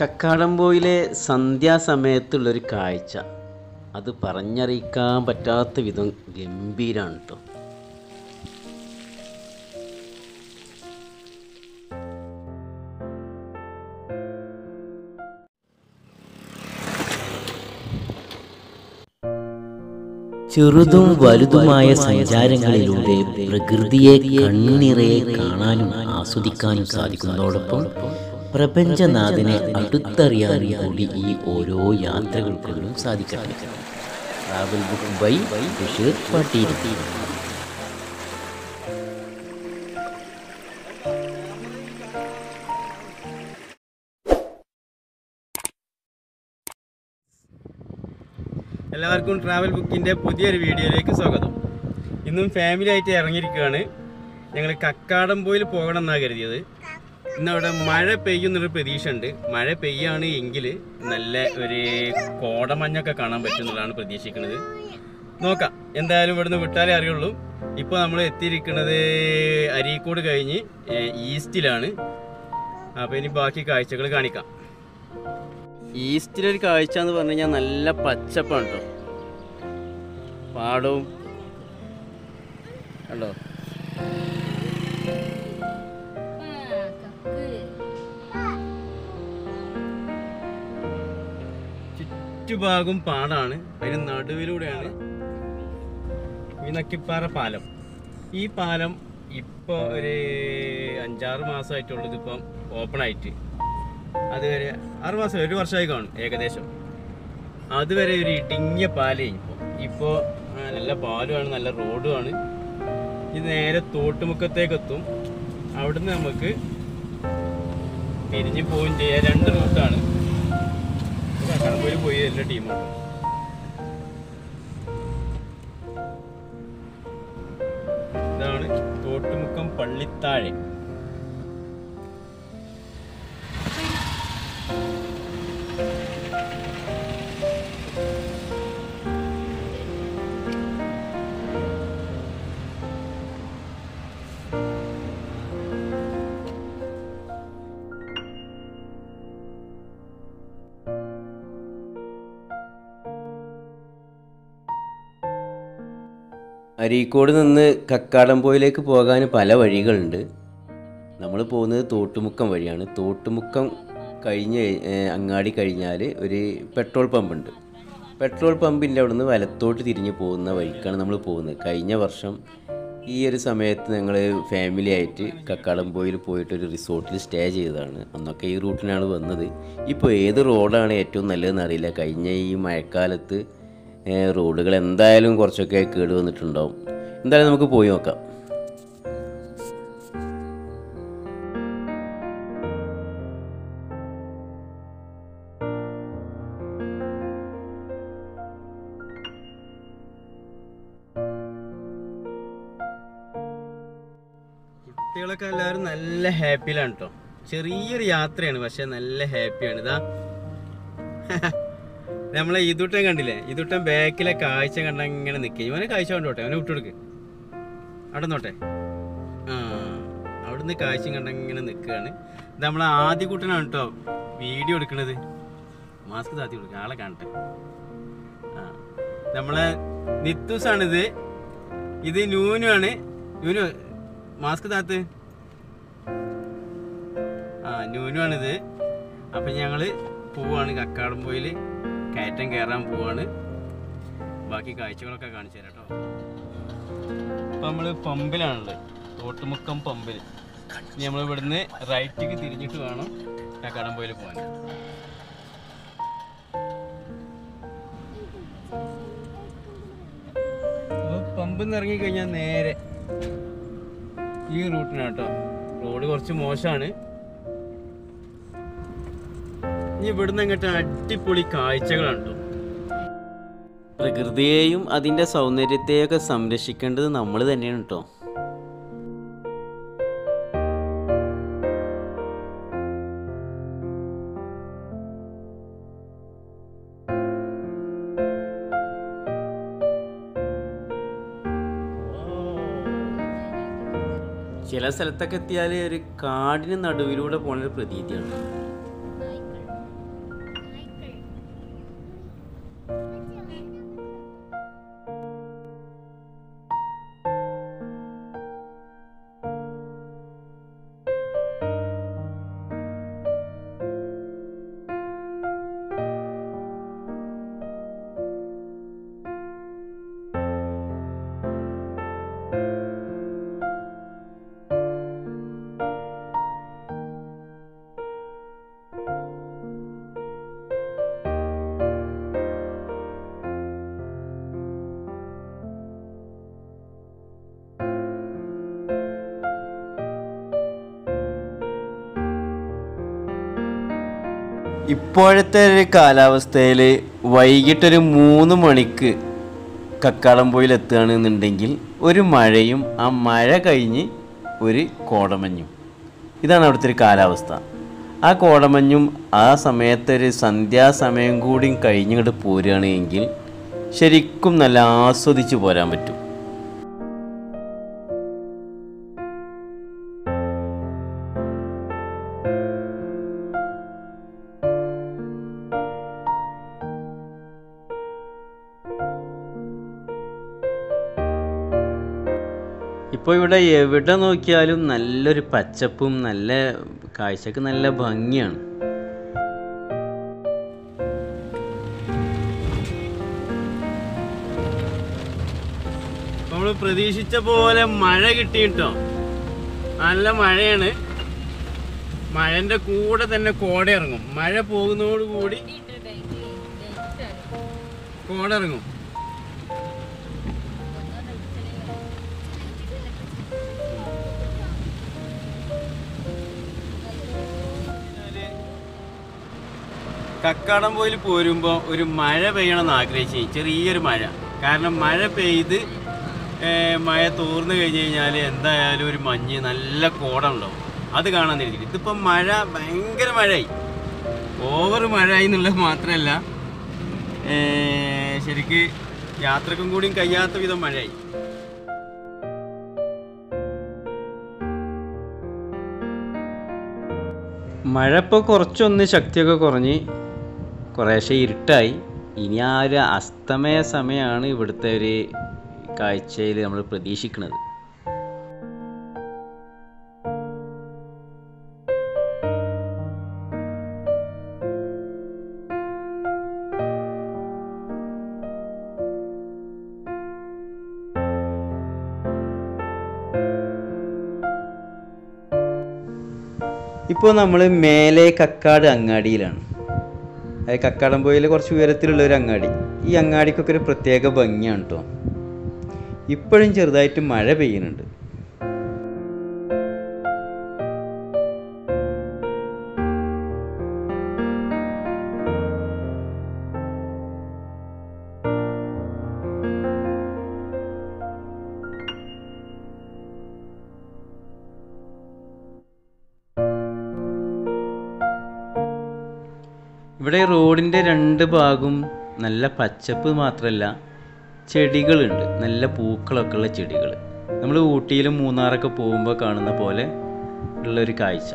കക്കാടംപോയിലെ സന്ധ്യാസമയത്തുള്ളൊരു കാഴ്ച. അത് പറഞ്ഞറിയിക്കാൻ പറ്റാത്ത വിധം ഗംഭീരാണ് കേട്ടോ ചെറുതും വലുതുമായ സഞ്ചാരങ്ങളിലൂടെ പ്രകൃതിയെ കണ്ണിറയെ കാണാനും ആസ്വദിക്കാനും സാധിക്കുന്നതോടൊപ്പം പ്രപഞ്ചനാഥനെ അടുത്തറിയാനും കൂടി ഈ ഓരോ യാത്രകൾക്കൊന്നും സാധിക്കട്ടെ. Travel book by Basheer Pattiri എല്ലാവർക്കും ട്രാവൽ ബുക്കിന്റെ പുതിയൊരു വീഡിയോയിലേക്ക് സ്വാഗതം. ഇന്നും ഫാമിലി ആയിട്ട് ഇറങ്ങിയിരിക്കുകയാണ്. ഞങ്ങൾ കക്കാടംപോയിൽ പോകണം എന്നാണ് കരുതിയത്. ഇന്നവിടെ മഴ പെയ്യുന്നൊരു പ്രതീക്ഷ ഉണ്ട് മഴ പെയ്യാണ് എങ്കിൽ നല്ല ഒരു കോടമഞ്ഞൊക്കെ കാണാൻ പറ്റും എന്നുള്ളതാണ് പ്രതീക്ഷിക്കുന്നത്. നോക്കാം. എന്തായാലും ഇവിടുന്ന് വിട്ടാലേ അറിയുള്ളൂ. ഇപ്പോൾ നമ്മൾ എത്തിയിരിക്കുന്നത് അരീക്കോട് കഴിഞ്ഞ് ഈസ്റ്റിലാണ്. അപ്പോൾ ഇനി ബാക്കി കാഴ്ചകൾ കാണിക്കാം. ഈസ്റ്റിലൊരു കാഴ്ച എന്ന് പറഞ്ഞു കഴിഞ്ഞാൽ നല്ല പച്ചപ്പാണ് കേട്ടോ പാടവും കണ്ടോ? ചുറ്റുഭാഗം പാടാണ്. അതിന് നടുവിലൂടെയാണ് മീനക്കിപ്പാറ പാലം. ഈ പാലം ഇപ്പോൾ ഒരു അഞ്ചാറ് മാസമായിട്ടുള്ളത് ഇപ്പം ഓപ്പൺ ആയിട്ട്. അതുവരെ ആറ് മാസം ഒരു വർഷമായി കാണും ഏകദേശം. അതുവരെ ഒരു ഇടുങ്ങിയ പാലേ ഇപ്പോൾ ഇപ്പോൾ നല്ല പാലുമാണ് നല്ല റോഡുമാണ്. ഇത് നേരെ തോട്ടുമുക്കത്തേക്ക് എത്തും അവിടുന്ന് നമുക്ക് തിരിഞ്ഞ് പോവുകയും ചെയ്യാം. രണ്ട് റൂട്ടാണ്. കടമ്പൂര് പോയി എല്ലാ ടീമും. ഇതാണ് തോട്ടുമുക്കം പള്ളിത്താഴെ. അരീക്കോട് നിന്ന് കക്കാടംപോയിലേക്ക് പോകാൻ പല വഴികളുണ്ട്. നമ്മൾ പോകുന്നത് തോട്ടുമുക്കം വഴിയാണ്. തോട്ടുമുക്കം കഴിഞ്ഞ് അങ്ങാടി കഴിഞ്ഞാൽ ഒരു പെട്രോൾ പമ്പുണ്ട്. പെട്രോൾ പമ്പിന്റെ അവിടെ നിന്ന് വലത്തോട്ട് തിരിഞ്ഞ് പോകുന്ന വഴിക്കാണ് നമ്മൾ പോകുന്നത്. കഴിഞ്ഞ വർഷം ഈ ഒരു സമയത്ത് ഞങ്ങൾ ഫാമിലി ആയിട്ട് കക്കാടംപോയിൽ പോയിട്ട് ഒരു റിസോർട്ടിൽ സ്റ്റേ ചെയ്തതാണ്. അന്നൊക്കെ ഈ റൂട്ടിനാണ് വന്നത്. ഇപ്പോൾ ഏത് റോഡാണ് ഏറ്റവും നല്ലതെന്ന് അറിയില്ല. കഴിഞ്ഞ ഈ മഴക്കാലത്ത് റോഡുകൾ എന്തായാലും കുറച്ചൊക്കെ കേട് വന്നിട്ടുണ്ടാവും. എന്തായാലും നമുക്ക് പോയി നോക്കാം. കുട്ടികളൊക്കെ എല്ലാവരും നല്ല ഹാപ്പിയിലാണ് കേട്ടോ ചെറിയൊരു യാത്രയാണ് പക്ഷെ നല്ല ഹാപ്പിയാണ് ഇതാ. നമ്മളെ ഇതുട്ടൻ കണ്ടില്ലേ? ഇതുട്ടൻ ബാക്കിലെ കാഴ്ച കണ്ട ഇങ്ങനെ നിൽക്കുക ഇവനെ കാഴ്ച കണ്ടോട്ടെ? അവനെ വിട്ടുകൊടുക്ക് അവിടെ നോട്ടെ ആ അവിടുന്ന് കാഴ്ച കണ്ട ഇങ്ങനെ നിൽക്കുകയാണ് ഇത് നമ്മളെ ആദ്യ കൂട്ടനാണ് കേട്ടോ വീഡിയോ എടുക്കണത്. മാസ്ക് താത്തി കൊടുക്കുക ആളെ കാണട്ടെ. ആ നമ്മളെ നിത്തൂസാണിത്. ഇത് ന്യൂനു ആണ്. നൂനു മാസ്ക് താത്ത്. ആ ന്യൂനു ആണിത്. അപ്പൊ ഞങ്ങൾ പോവാണ് കക്കാടംപോയിൽ. കയറ്റം കയറാൻ പോവാണ്. ബാക്കി കാഴ്ചകളൊക്കെ കാണിച്ചു തരാം കേട്ടോ. അപ്പൊ നമ്മൾ പമ്പിലാണുള്ളത്. തോട്ടുമുക്കം പമ്പിൽ ഇനി നമ്മൾ ഇവിടുന്ന് റൈറ്റിക്ക് തിരിഞ്ഞിട്ട് വേണം കടമ്പയിൽ പോകാൻ പമ്പിൽ ഇറങ്ങി കഴിഞ്ഞാൽ നേരെ ഈ റൂട്ടിനാട്ടോ റോഡ് കുറച്ച് മോശമാണ് ഇനി ഇവിടുന്ന് അങ്ങോട്ട് അടിപൊളി കാഴ്ചകളുണ്ടോ പ്രകൃതിയെയും അതിന്റെ അതിന്റെ സൗന്ദര്യത്തെയൊക്കെ സംരക്ഷിക്കേണ്ടത് നമ്മൾ തന്നെയാണ് കേട്ടോ ചില സ്ഥലത്തൊക്കെ എത്തിയാൽ ഒരു കാടിന് നടുവിലൂടെ പോണൊരു പ്രതീതിയാണ് ഇപ്പോഴത്തെ ഒരു കാലാവസ്ഥയിൽ വൈകിട്ടൊരു മൂന്ന് മണിക്ക് കക്കാടംപോയിൽ എത്തുകയാണെന്നുണ്ടെങ്കിൽ ഒരു മഴയും ആ മഴ കഴിഞ്ഞ് ഒരു കോടമഞ്ഞും. ഇതാണ് അവിടുത്തെ ഒരു കാലാവസ്ഥ. ആ കോടമഞ്ഞും ആ സമയത്തൊരു സന്ധ്യാസമയം കൂടി കഴിഞ്ഞിങ്ങോട്ട് പോരുകയാണെങ്കിൽ ശരിക്കും നല്ല ആസ്വദിച്ച് പോരാൻ പറ്റും. ഇപ്പോൾ ഇവിടെ എവിടെ നോക്കിയാലും നല്ലൊരു പച്ചപ്പും നല്ല കാഴ്ചക്ക് നല്ല ഭംഗിയാണ്. നമ്മൾ പ്രതീക്ഷിച്ച പോലെ മഴ കിട്ടിയിട്ടോ? നല്ല മഴയാണ്. മഴന്റെ കൂടെ തന്നെ കോട ഇറങ്ങും. മഴ പോകുന്നതോടുകൂടി കോട ഇറങ്ങും. കക്കാടംപോയിൽ പോരുമ്പോൾ ഒരു മഴ പെയ്യണമെന്ന് ആഗ്രഹിച്ചു ചെറിയൊരു മഴ. കാരണം മഴ പെയ്ത് മഴ തോർന്നു കഴിഞ്ഞ് കഴിഞ്ഞാൽ എന്തായാലും ഒരു മഞ്ഞ് നല്ല കോടമുണ്ടാവും. അത് കാണാൻ തിരിച്ചിട്ട് ഇതിപ്പോൾ മഴ ഭയങ്കര മഴയായി. ഓവർ മഴയായി എന്നുള്ളത് മാത്രമല്ല ശരിക്ക് യാത്രക്കും കൂടിയും കഴിയാത്ത വിധം മഴയായി. മഴ ഇപ്പോൾ കുറച്ചൊന്ന് ശക്തിയൊക്കെ കുറഞ്ഞ് കുറേശ്ശെ ഇരുട്ടായി. ഇനി ആ ഒരു അസ്തമയ സമയമാണ് ഇവിടുത്തെ ഒരു കാഴ്ചയിൽ നമ്മൾ പ്രതീക്ഷിക്കുന്നത്. ഇപ്പോൾ നമ്മൾ മേലെ കക്കാട് അങ്ങാടിയിലാണ്. അതായത് കക്കാടംപോയിലെ കുറച്ച് ഉയരത്തിലുള്ള ഒരു അങ്ങാടി. ഈ അങ്ങാടിക്കൊക്കെ ഒരു പ്രത്യേക ഭംഗിയാണ് കേട്ടോ ഇപ്പോഴും ചെറുതായിട്ട് മഴ പെയ്യുന്നുണ്ട്. ഇവിടെ റോഡിന്റെ രണ്ട് ഭാഗവും നല്ല പച്ചപ്പ് മാത്രമല്ല ചെടികളുണ്ട്. നല്ല പൂക്കളൊക്കെ ഉള്ള ചെടികൾ നമ്മൾ ഊട്ടിയിലും മൂന്നാറൊക്കെ പോകുമ്പോൾ കാണുന്ന പോലെ ഉള്ളൊരു കാഴ്ച.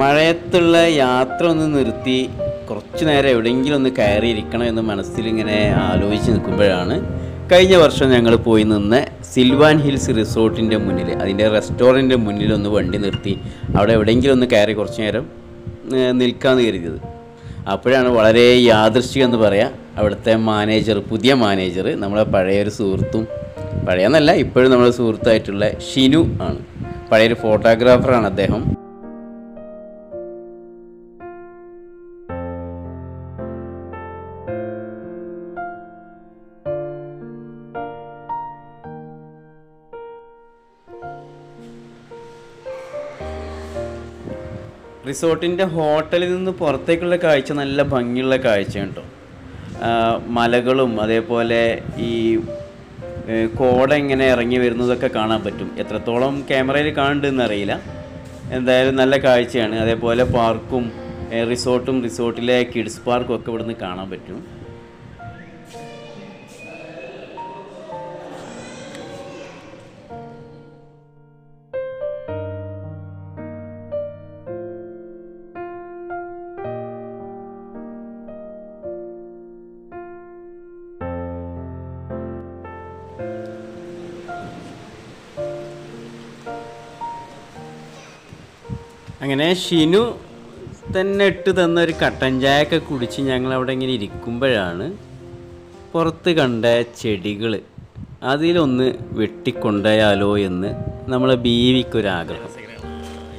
മഴയത്തുള്ള യാത്ര ഒന്ന് നിർത്തി കുറച്ചു നേരം എവിടെയെങ്കിലും ഒന്ന് കയറിയിരിക്കണം എന്ന് മനസ്സിൽ ഇങ്ങനെ ആലോചിച്ച് നിൽക്കുമ്പോഴാണ് കഴിഞ്ഞ വർഷം ഞങ്ങൾ പോയി നിന്ന് സിൽവാൻ ഹിൽസ് റിസോർട്ടിന്റെ മുന്നിൽ അതിന്റെ റെസ്റ്റോറന്റിന്റെ മുന്നിൽ ഒന്ന് വണ്ടി നിർത്തി അവിടെ എവിടെയെങ്കിലും ഒന്ന് കയറി കുറച്ച് നേരം നിൽക്കാമെന്ന് കരുതിയത്. അപ്പോഴാണ് വളരെ യാദൃശ്ചികം എന്ന് പറയാം. അവിടുത്തെ മാനേജർ പുതിയ മാനേജർ നമ്മളെ പഴയൊരു സുഹൃത്തും പഴയെന്നല്ല ഇപ്പോഴും നമ്മുടെ സുഹൃത്തായിട്ടുള്ള ഷിനു ആണ്. പഴയൊരു ഫോട്ടോഗ്രാഫറാണ് അദ്ദേഹം. റിസോർട്ടിന്റെ ഹോട്ടലിൽ നിന്ന് പുറത്തേക്കുള്ള കാഴ്ച നല്ല ഭംഗിയുള്ള കാഴ്ചയാണ് കേട്ടോ മലകളും അതേപോലെ ഈ കോട എങ്ങനെ ഇറങ്ങി വരുന്നതൊക്കെ കാണാൻ പറ്റും. എത്രത്തോളം ക്യാമറയിൽ കാണുന്നുണ്ടെന്ന് അറിയില്ല. എന്തായാലും നല്ല കാഴ്ചയാണ്. അതേപോലെ പാർക്കും റിസോർട്ടും റിസോർട്ടിലെ കിഡ്സ് പാർക്കും ഒക്കെ ഇവിടുന്ന് കാണാൻ പറ്റും. അങ്ങനെ ഷിനു തന്നെ ഇട്ട് തന്ന ഒരു കട്ടൻ ചായയൊക്കെ കുടിച്ച് ഞങ്ങൾ അവിടെ ഇങ്ങനെ ഇരിക്കുമ്പോഴാണ് പുറത്ത് കണ്ട ചെടികൾ അതിലൊന്ന് വെട്ടിക്കൊണ്ടയാലോ എന്ന് നമ്മളെ ബീവിക്കൊരാഗ്രഹം.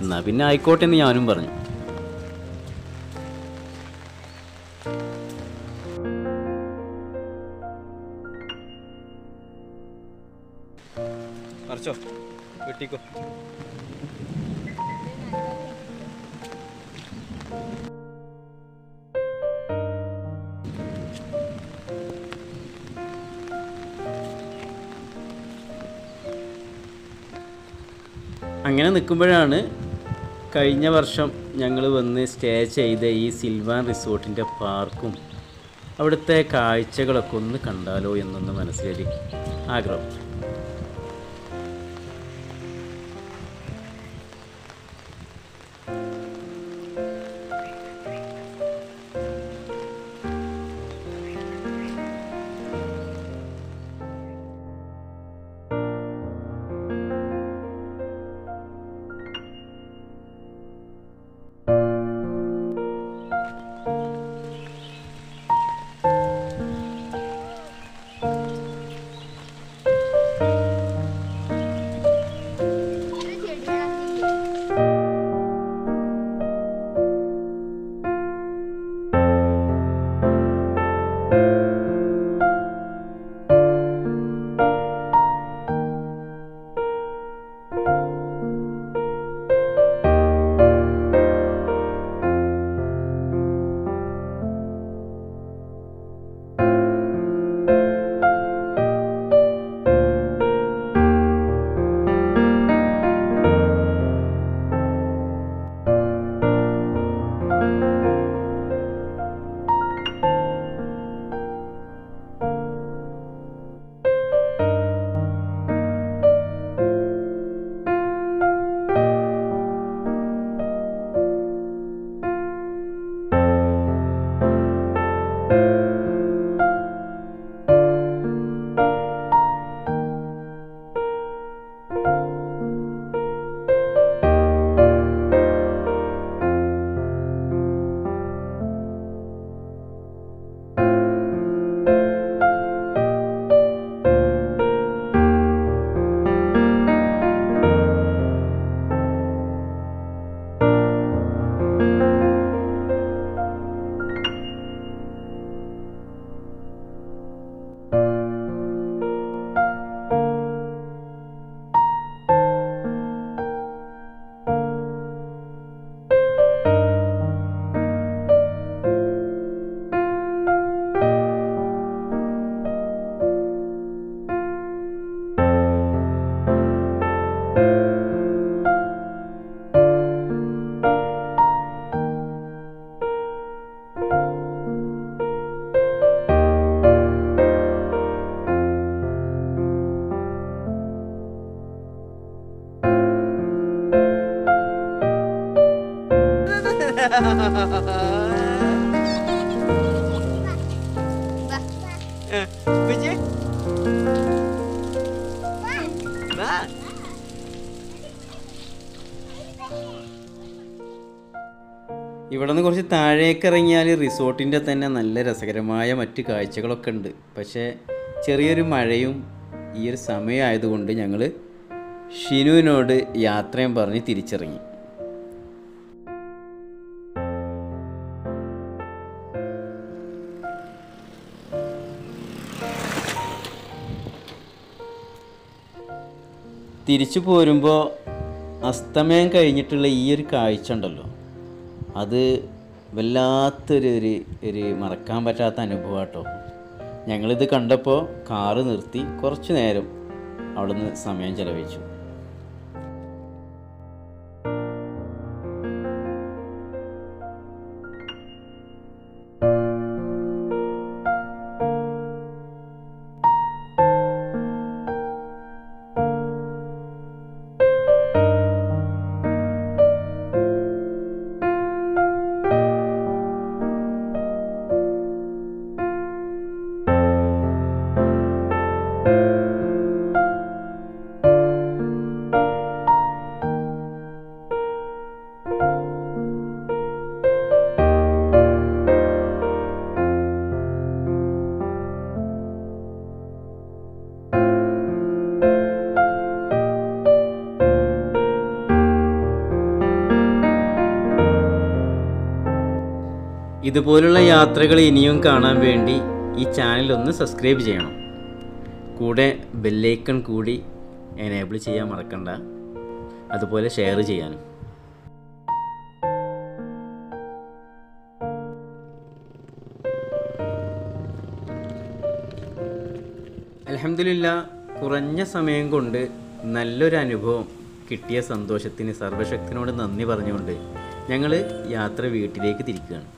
എന്നാൽ പിന്നെ ആയിക്കോട്ടെ എന്ന് ഞാനും പറഞ്ഞു. പറിച്ചോ. വെട്ടിക്കോ. നിൽക്കുമ്പോഴാണ് കഴിഞ്ഞ വർഷം ഞങ്ങൾ വന്ന് സ്റ്റേ ചെയ്ത ഈ സിൽവാൻ റിസോർട്ടിന്റെ പാർക്കും അവിടുത്തെ കാഴ്ചകളൊക്കെ ഒന്ന് കണ്ടാലോ എന്നൊന്ന് മനസ്സിലേക്ക് ആഗ്രഹം. കുഞ്ഞ് Ma. ഇവിടെ നിന്ന് കുറച്ച് താഴേക്ക് ഇറങ്ങിയാൽ റിസോർട്ടിന്റെ തന്നെ നല്ല രസകരമായ മറ്റ് കാഴ്ചകളൊക്കെ ഉണ്ട്. പക്ഷേ ചെറിയൊരു മഴയും ഈ ഒരു സമയമായതുകൊണ്ട് ഞങ്ങൾ ഷിനുവിനോട് യാത്രയും പറഞ്ഞ് തിരിച്ചിറങ്ങി. തിരിച്ചു പോരുമ്പോൾ അസ്തമയം കഴിഞ്ഞിട്ടുള്ള ഈ ഒരു കാഴ്ച ഉണ്ടല്ലോ. അത് വല്ലാത്തൊരു ഒരു ഒരു മറക്കാൻ പറ്റാത്ത അനുഭവം കേട്ടോ ഞങ്ങളിത് കണ്ടപ്പോൾ കാറ് നിർത്തി കുറച്ച് നേരം അവിടുന്ന് സമയം ചെലവഴിച്ചു. ഇതുപോലുള്ള യാത്രകൾ ഇനിയും കാണാൻ വേണ്ടി ഈ ചാനൽ ഒന്ന് സബ്സ്ക്രൈബ് ചെയ്യണം. കൂടെ ബെല്ലൈക്കൺ കൂടി എനേബിൾ ചെയ്യാൻ മറക്കണ്ട. അതുപോലെ ഷെയർ ചെയ്യാനും. അലഹമില്ല കുറഞ്ഞ സമയം കൊണ്ട് നല്ലൊരു അനുഭവം കിട്ടിയ സന്തോഷത്തിന് സർവശക്തിനോട് നന്ദി പറഞ്ഞുകൊണ്ട് ഞങ്ങൾ യാത്ര വീട്ടിലേക്ക് തിരിക്കുകയാണ്.